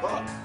Fuck.